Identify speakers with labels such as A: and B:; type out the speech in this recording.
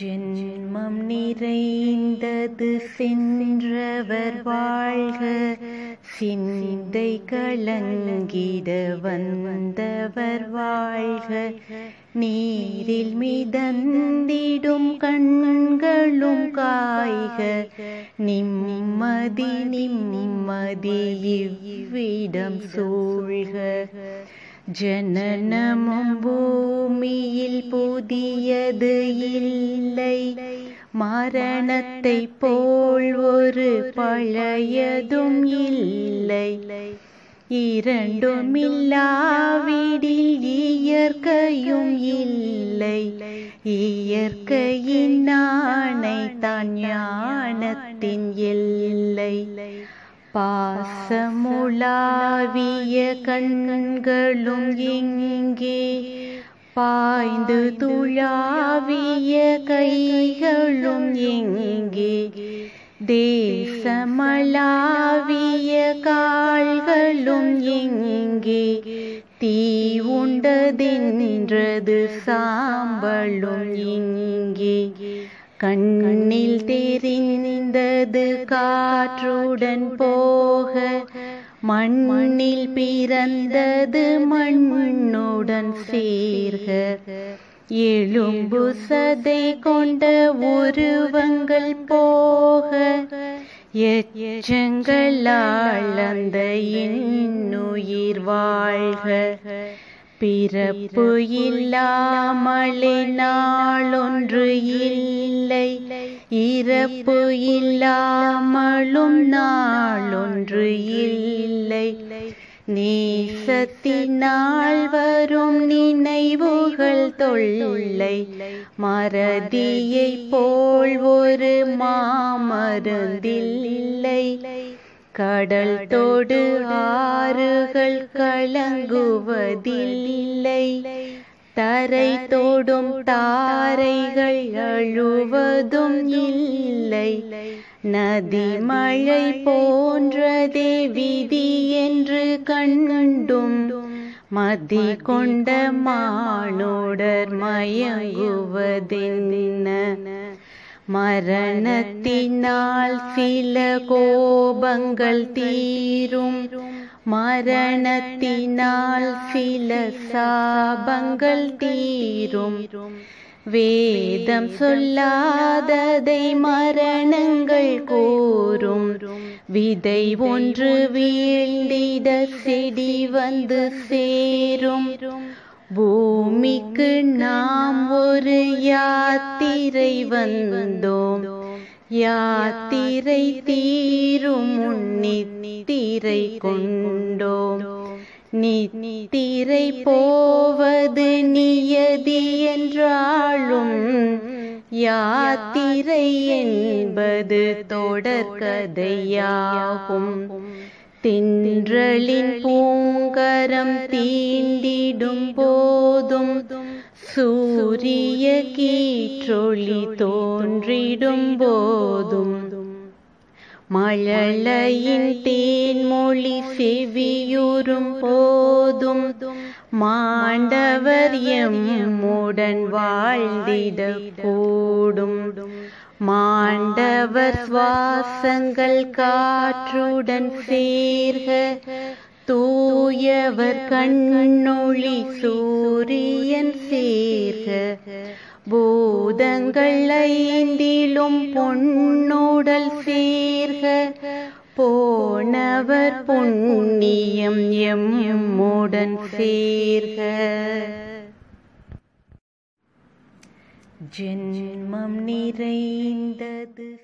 A: ஜென்மம் நிறைந்தது சென்றவர் வாழ்க. சிந்தை கலங்கிட வந்தவர் வாழ்க. நீரில் மிதந்திடும் கண்களும் காய்க. நிம்மதி நிம்மதி இவ்விடம் சூழ்க. ஜனனமும் பூமியில் புதியது இல்லை. மரணத்தை போல் ஒரு பழையதும் இல்லை. இரண்டும் இல்லாவிடில் இயற்கையும் இல்லை. இயற்கையின் நாணை தான் ஞானத்தின் எல்லை. பாசமுலாவிய கண்களும் எங்கே பாய்ந்து துழாவிய கைகளும் எங்கே தேசமலாவிய கால்களும் எங்கே தீ உண்டதென்றது சாம்பலும் எங்கே கண்ணில் தெரிந்தது காற்றுடன் போ மண்ணில் பிறந்தது மண்ணுடன் சேர்க. எலும்பு சதை கொண்ட உருவங்கள் போக. எச்சங்கள் அந்த இன்னுயிர் வாழ்க. பிறப்பு இல்லாமலே நாளொன்று இல்லை. இறப்பு இல்லாமலும் நாளொன்று இல்லை. நேசத்தினால் வரும் நினைவுகள் தொல்லை. மறதியை போல் ஒரு மாமருந்தில்லை. கடல் தொடு ஆறுகள் கலங்குவதில்லை. தரை தோடும் தாரைகள் அழுவதும் இல்லை. நதி மழை போன்றதே விதி என்று கண்டும் மதி கொண்ட மானோடர் மயங்குவதென்ன மரணத்தினால் சில கோபங்கள் தீரும். மரணத்தினால் சில சாபங்கள் தீரும். வேதம் சொல்லாததை மரணங்கள் கூறும். விதை ஒன்று வீழ்ந்திட செடி வந்து சேரும். பூமிக்கு நாம் ஒரு யாத் யாத்திரை வந்தோம். யாத்திரை தீரும் நித்திரை கொண்டோம். நித்திரை போவது நியதி என்றாலும் யாத்திரை என்பது தொடர் கதையாகும் தின்றலின் பூங்கரம் தீண்டிடும் போதும் சூரிய கீற்றொளி தோன்றிடும் போதும் மழலையின் தேன்மொழி செவியுறும் போதும் மாண்டவர் எம்முடன் வாழ்ந்திட கூடும் மாண்டவர் சுவாசங்கள் காற்றுடன் சேர்க தூயவர் கண்ணொளி சூரியன் சேர்க. பூதங்கள் ஐந்திலும் பொன்னுடல் சேர்க. போனவர் புண்ணியம் எம்முடன் சேர்க. ஜென்மம் நிறைந்தது.